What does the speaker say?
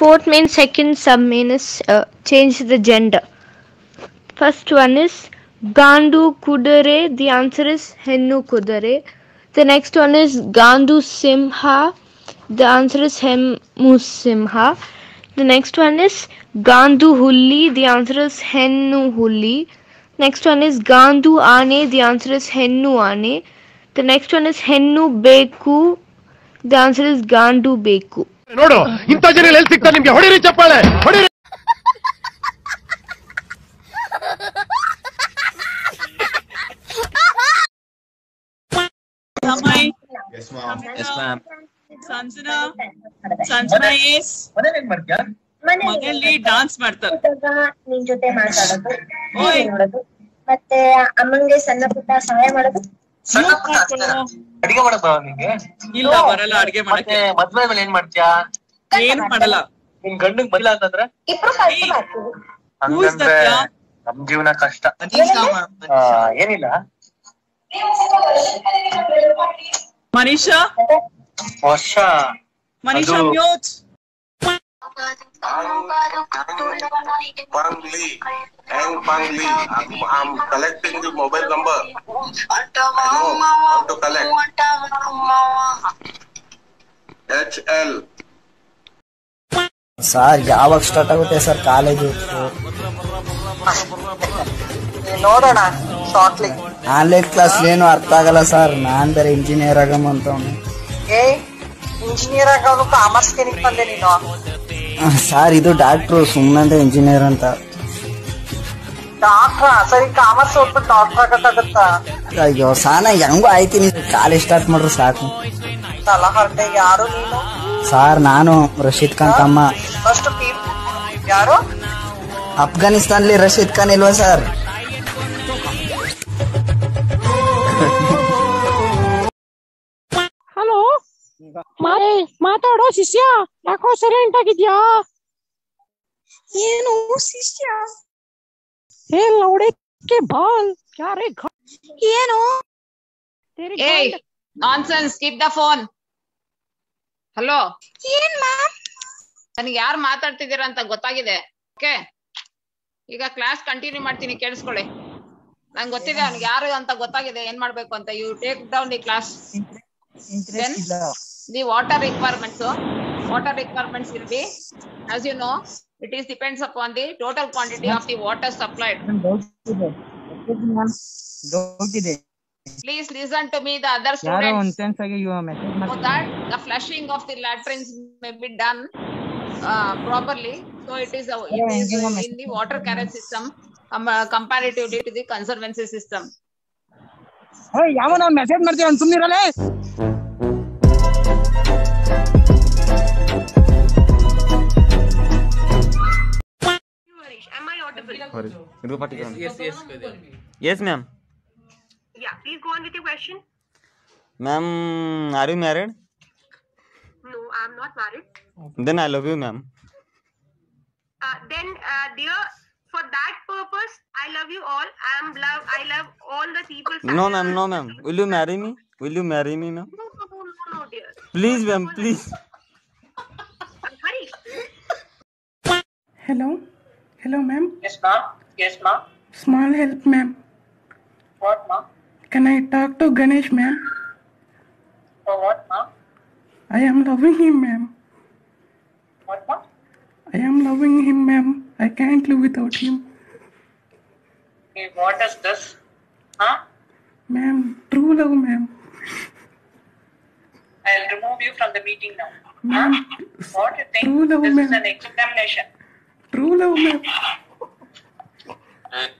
fourth main, second sub main is uh, change the gender. First one is Gandu Kudare. The answer is Hennu Kudare. The next one is Gandu Simha. The answer is Hemmu Simha. The next one is Gandu Hulli. The answer is Hennu Hulli. Next one is Gandu Ane. The answer is Hennu Ane. The next one is Hennu Beku. The answer is Gandu Beku. ನೋಡು ಇಂಥ ಜನ ಎಲ್ಲಿ ಸಿಗ್ತಾರೆ ನಿಮ್ಗೆ ಹೊಡಿರಿ ಚಪ್ಪಾಳೆ ಹೊಡಿರಿ Samay, Yes, ma'am. Yes, ma'am. Sanjana Sanjana yes ಮನೆಯಲ್ಲಿ dance ಮಾಡ್ತಾರೆ ನಿನ್ ಜೊತೆ ಮಾತಾಡೋದು ಓಯ್. TV ನೋಡೋದು ಮತ್ತೆ ಅಮ್ಮಂಗೆ ಸಣ್ಣ ಪುಟ್ಟ ಸಹಾಯ ಮಾಡೋದು ಅಡಿಗೆ ಮಾಡಕ್ ಬರಲ್ಲ ನಿಂಗೆ? ಇಲ್ಲ ಬರಲ್ಲ ಅಡ್ಗೆ ಮಾಡಕ್ಕೆ. ಮದ್ವೆ ಮೇಲೆ ಏನ್ ಮಾಡ್ತೀಯಾ? ಏನು ಮಾಡಲ್ಲ. ನಿನ್ ಗಂಡಗ್ ಬರಲ್ಲ ಅಂತಂದ್ರೆ? ಇಬ್ರು ಮಾಡ್ತೀವಿ. ಹಂಗಂದ್ರೆ? ನಮ್ ಜೀವನ ಕಷ್ಟ. ಆ, ಏನಿಲ್ಲ. ಮನೀಷಾ ವರ್ಷ. ಮನೀಷಾ ಅದು- mute Pangli. And Pangli. I'm, I'm collecting the mobile number. Know how to collect. HL. Sir ಯಾವಾಗ ಸ್ಟಾರ್ಟ್ ಆಗುತ್ತೆ ಸರ್ ಕಾಲೇಜು ನೋಡೋಣ ಶಾರ್ಟ್ಲಿ ಆನ್ಲೈನ್ ಕ್ಲಾಸ್ ಏನು ಅರ್ಥ ಆಗಲ್ಲ ಸರ್ ನಾನ್ ಬೇರೆ ಇಂಜಿನಿಯರ್ ಆಗಮ್ಮ ಅಂತ ಏ ಇಂಜಿನಿಯರ್ ಆಗೋದು ಕಾಮರ್ಸ್ ಕೆನಿಕ್ ಬಂದೆ ನೀನು. ಸರ್ ಇದು ಡಾಕ್ಟ್ರು ಸುಮ್ಮನೆ ಇಂಜಿನಿಯರ್ ಅಂತ. ಡಾಕ್ಟ್ರ ಸರಿ ಕಾಮರ್ಸ್ ಒಟ್ಟು ಡಾಕ್ಟರ್ ಆಗಕ್ಕಾಗತ್ತಾ? ಅಯ್ಯೋ ಸಾನ ಹೆಂಗೋ ಆಯ್ತೀನಿ ಕಾಲೇಜ್ ಸ್ಟಾರ್ಟ್ ಮಾಡ್ರು ಸಾಕು. ತಲ ಯಾರು ನೀನು ಸರ್ ನಾನು ರಶೀದ್ ಖಾನ್ ತಮ್ಮ. ಫಸ್ಟ್ ಯಾರು ಅಫ್ಘಾನಿಸ್ತಾನ್ಲಿ ರಶೀದ್ ಖಾನ್ ಇಲ್ವಾ ಸರ್? ಹಲೋ? ಮಾತಾಡೋ ಶಿಷ್ಯ? ಯಾಕೋ ಸೈಲೆಂಟ್ ಆಗಿದ್ಯಾ? ಏನು ಶಿಷ್ಯ? ಏ ಲೌಡಕ್ಕೆ ಬಾಲ್. ಯಾರೇ ಏನು? ಏಯ್ nonsense keep the phone hello ಏನ್ ಮ್ಯಾಮ್? ನನಗೆ ಯಾರು ಮಾತಾಡ್ತಿದ್ದೀರಾ ಅಂತ ಗೊತ್ತಾಗಿದೆ. ಓಕೆ? ಈಗ ಕ್ಲಾಸ್ ಕಂಟಿನ್ಯೂ ಮಾಡ್ತೀನಿ ಕೇಳಿಸ್ಕೊಳ್ಳಿ. ನಂಗೆ ಗೊತ್ತಿದೆ ಅವ್ನಿಗೆ ಯಾರು ಅಂತ ಗೊತ್ತಾಗಿದೆ ಏನ್ ಮಾಡ್ಬೇಕು ಅಂತ. You take down the class then the water requirements water requirements will be as you know it is depends upon the total quantity of the water supplied please listen to me the other ಯಾರೋ students ಒಂದ್ sense ಆಗಿ message so that the flushing of the latrines may be done uh, properly so it is, a, it is uh, in the water carriage system um, uh, comparatively to the conservancy system ಯಾವನ message ಮಾಡ್ತೀವಿ ಅವ್ನು ಸುಮ್ಮನಿರಲೇ Yes, yes. Yes, ma'am. Yeah, please go on with your question. Ma'am, are you married? No, I'm not married. Then I love you, ma'am. Uh, then, uh, dear, for that purpose, I love you all. I'm love. I love all the people. No, ma'am, no, ma'am. Will you marry me? Will you marry me, ma'am? No, no, no, no, no, dear. Please, ma'am, please. Hurry. Hello? Hello, ma'am. Yes, ma'am. Yes, ma'am. Small help, ma'am. What, ma'am? Can I talk to Ganesh, ma'am? For what, ma'am? I am loving him, ma'am. What, ma'am? I am loving him, ma'am. I can't live without him. Okay, what is this? Huh? Ma'am, true love, ma'am. I'll remove you from the meeting now. Ma'am, What do you think? True love, this is ma'am. an examination. true love, ma'am and